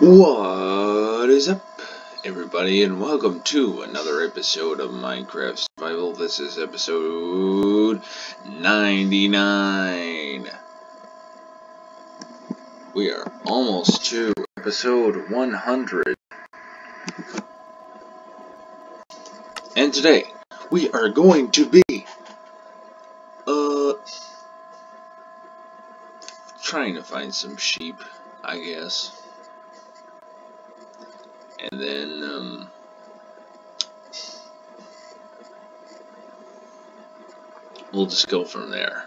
What is up, everybody, and welcome to another episode of Minecraft Survival. This is episode 99. We are almost to episode 100. And today, we are going to be, uh, trying to find some sheep, I guess and then um, we'll just go from there.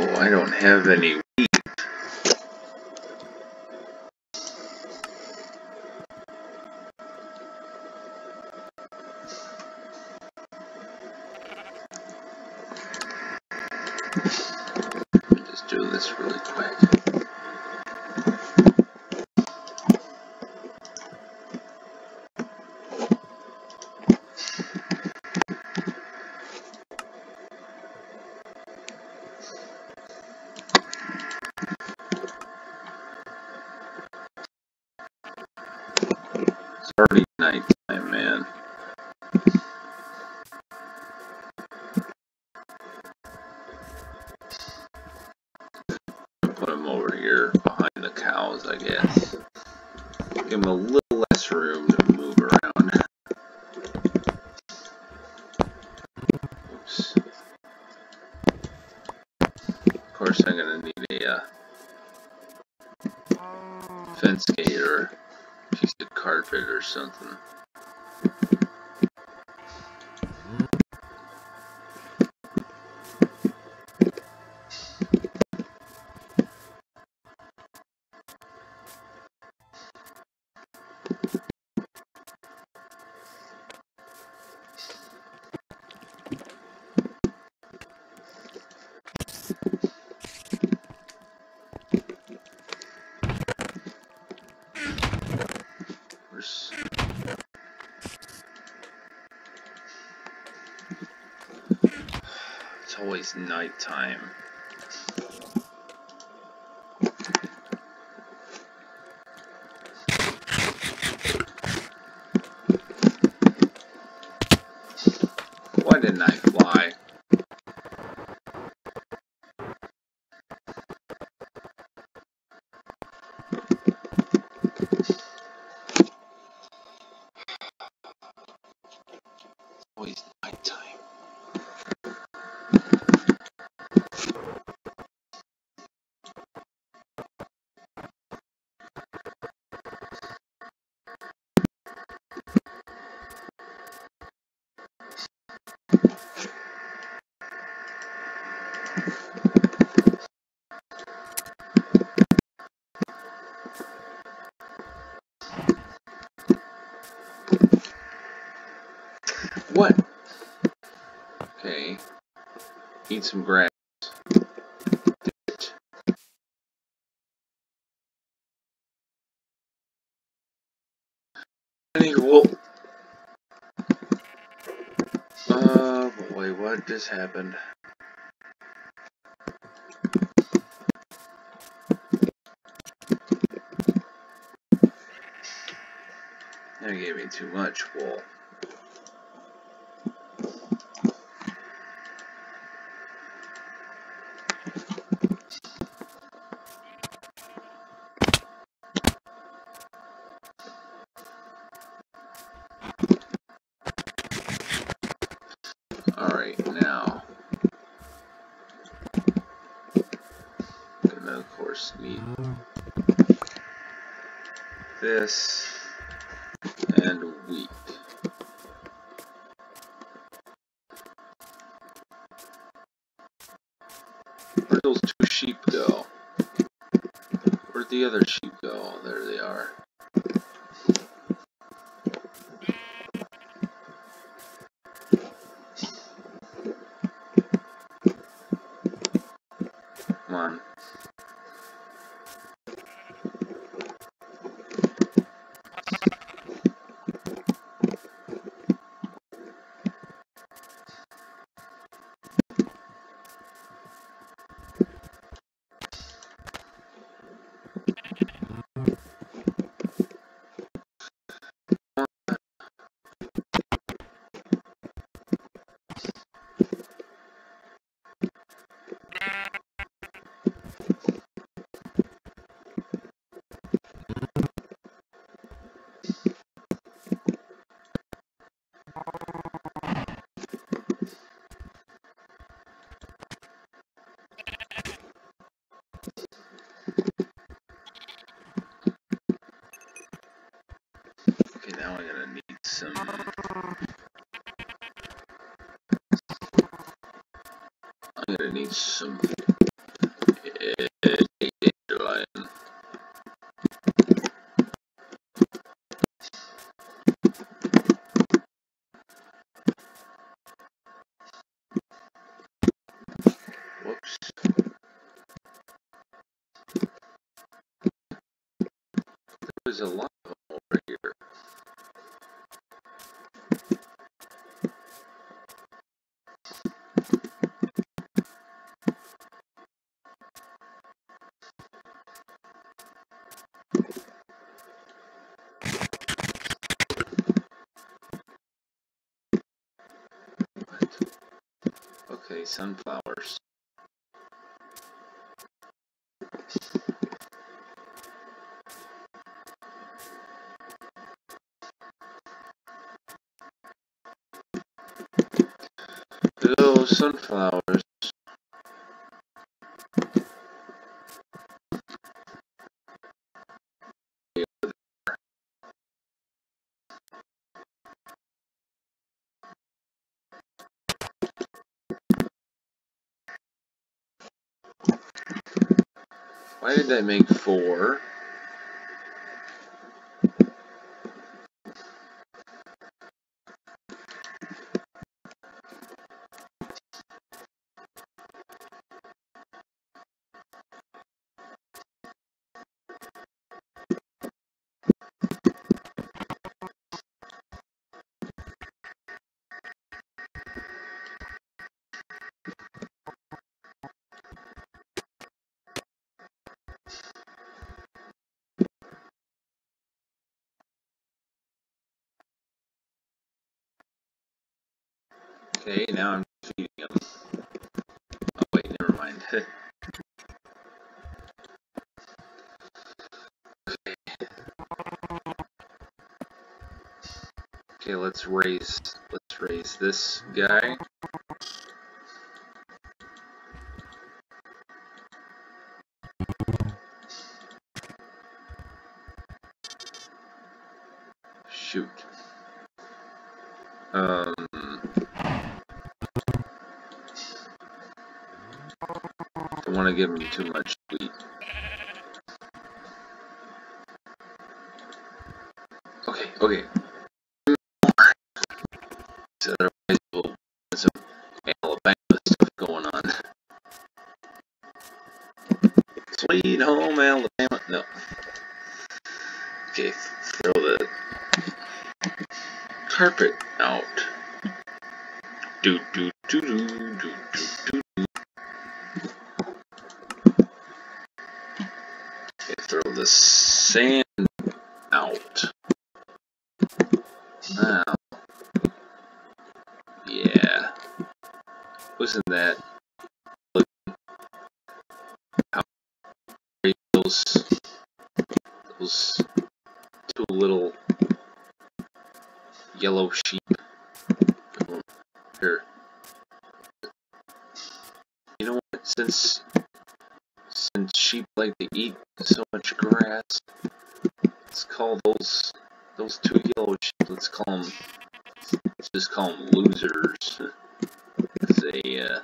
I don't have any I guess. Give him a little always nighttime. Why didn't I fly? What? Okay. Eat some grass. Any wool? Oh uh, boy, what just happened? That gave me too much wool. This and wheat. Where'd those two sheep go? Where'd the other sheep go? There they are. Come on. Eh. Whoops. There's a lot sunflowers. Hello, sunflowers. I make four? Okay, now I'm feeding them. Oh wait, never mind. okay. okay, let's raise let's raise this guy. Shoot. Um don't want to give him too much wheat. Okay, okay. So Alabama stuff going on. Sweet home Alabama. No. Okay, throw the carpet out. Do do do do do do do. do. Okay, throw the sand out. Now, yeah, wasn't that how those those two little yellow sheep. Here. You know what? Since sheep like to eat so much grass, let's call those those two yellow sheep. Let's call them. Let's just call them losers. They uh,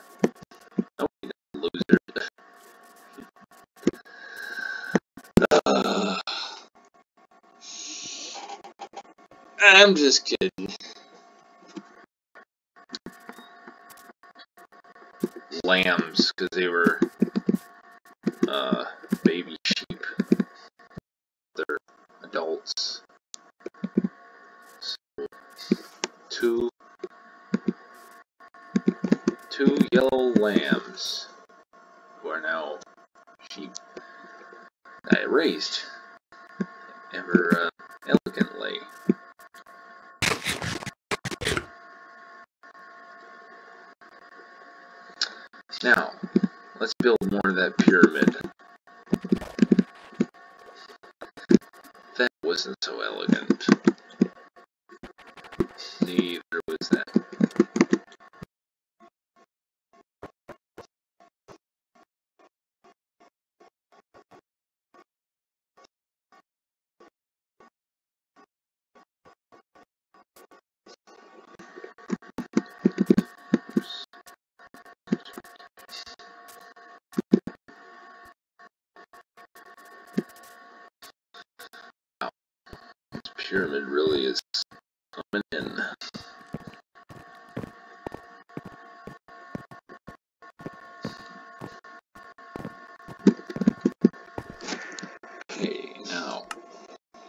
losers. Uh, I'm just kidding. Lambs, because they were uh, baby sheep. They're adults. So, two, two yellow lambs who are now sheep I raised ever uh, elegantly. Now, let's build more of that pyramid. That wasn't so elegant. Neither pyramid really is coming in. Okay, now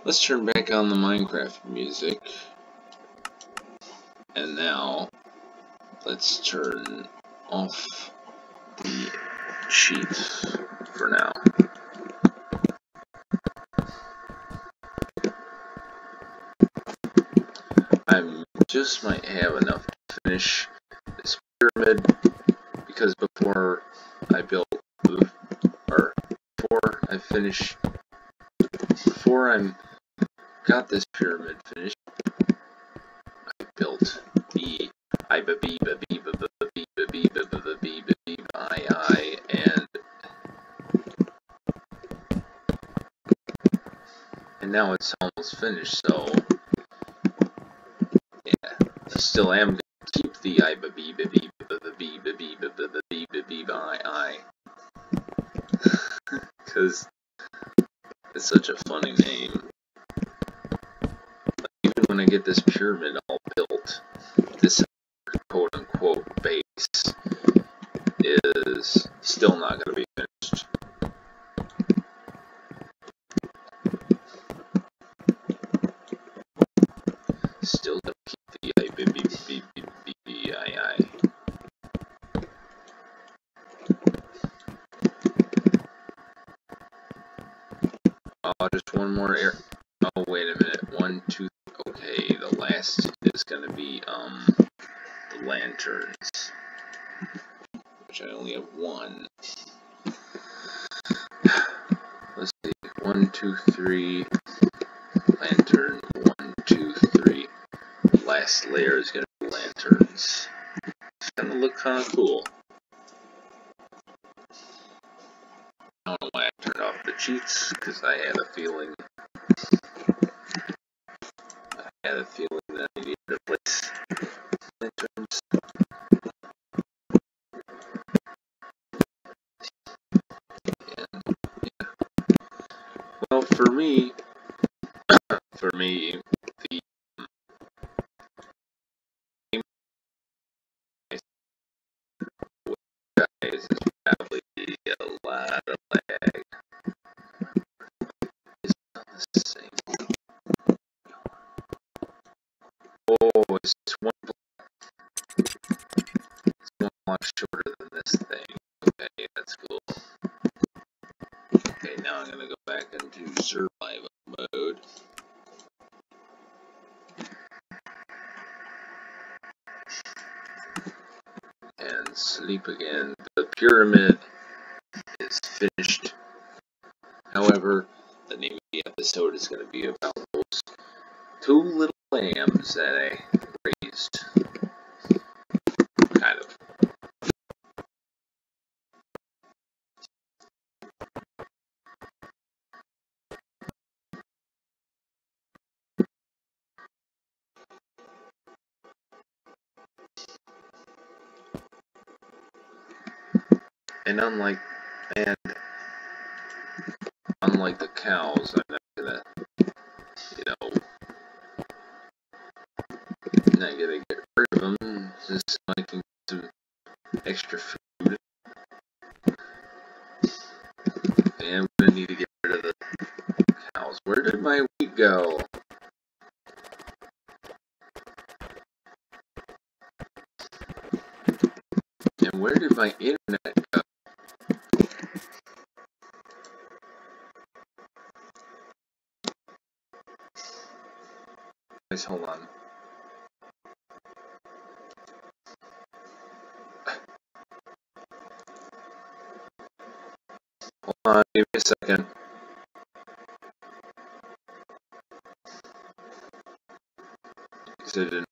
let's turn back on the Minecraft music. And now let's turn off the sheet for now. I just might have enough to finish this pyramid because before I built or before I finish before I'm got this pyramid finished I built the I I and and now it's almost finished so Still am going to keep the I ba bee ba bee ba ba bee ba bee ba ba bee ba bee ba I. Because it's such a funny name. Even when I get this pyramid all built, this quote unquote base is still not going to be finished. Still going one more air. Oh, wait a minute. One, two, okay, the last is gonna be, um, the lanterns. Which I only have one. Let's see. One, two, three. Lantern. One, two, three. Last layer is gonna be lanterns. It's gonna look kinda cool. Because I had a feeling I had a feeling that I needed to place lanterns. And, yeah. Well, for me, for me, much shorter than this thing. Okay, that's cool. Okay, now I'm going to go back into survival mode. And sleep again. The pyramid is finished. However, the name of the episode is going to be about those two little lambs that I and unlike and unlike the cows, Just hold on. Hold on, give me a second. Is it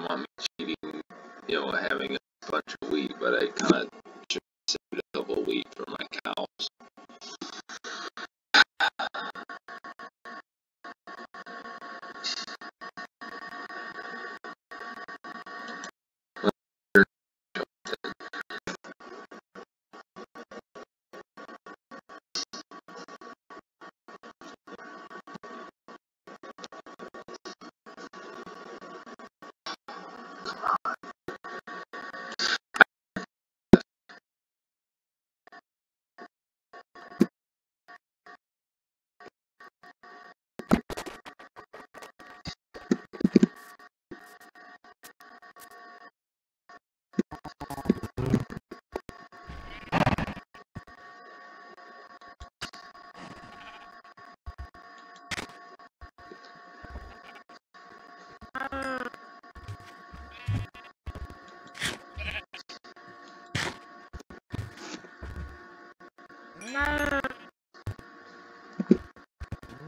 No.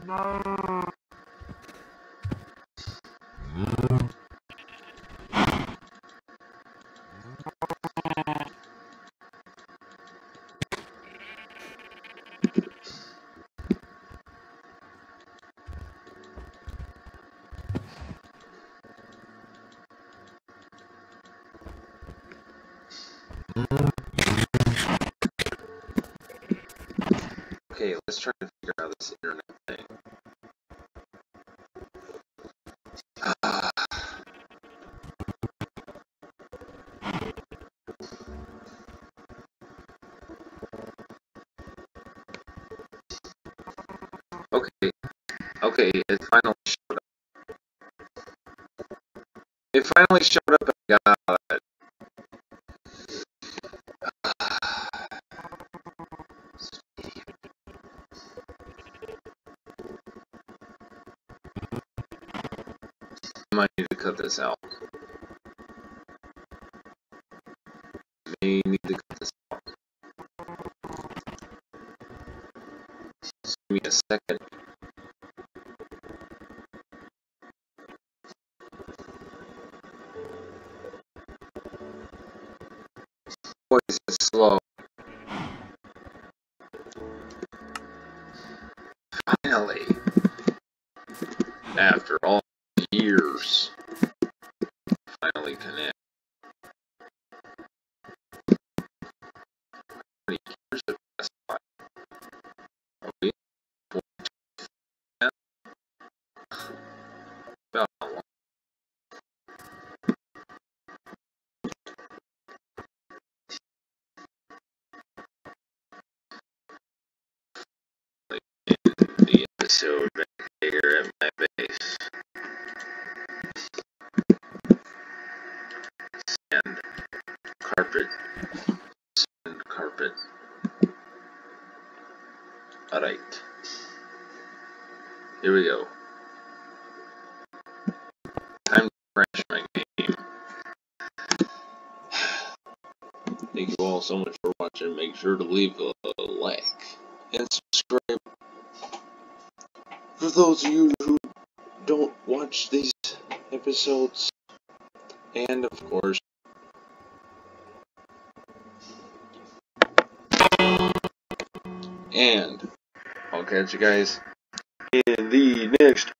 No. just trying to figure out this internet thing. Uh, okay. Okay, it's fine. this out. May need to cut this out. Just give me a second. all so much for watching. Make sure to leave a like and subscribe. For those of you who don't watch these episodes, and of course, and I'll catch you guys in the next